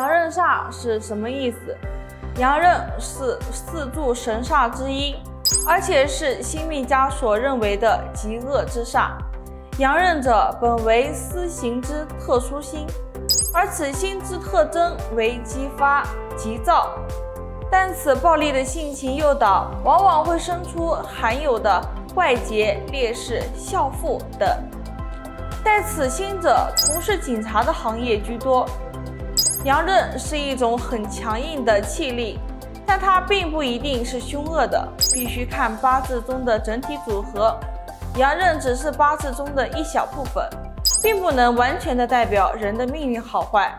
阳刃煞是什么意思？阳刃是四柱神煞之一，而且是星命家所认为的极恶之煞。阳刃者本为私刑之特殊星，而此星之特征为激发、急躁，但此暴力的性情诱导，往往会生出罕有的怪杰、烈士、孝妇等。带此星者从事警察的行业居多。阳刃是一种很强硬的气力，但它并不一定是凶恶的，必须看八字中的整体组合。阳刃只是八字中的一小部分，并不能完全的代表人的命运好坏。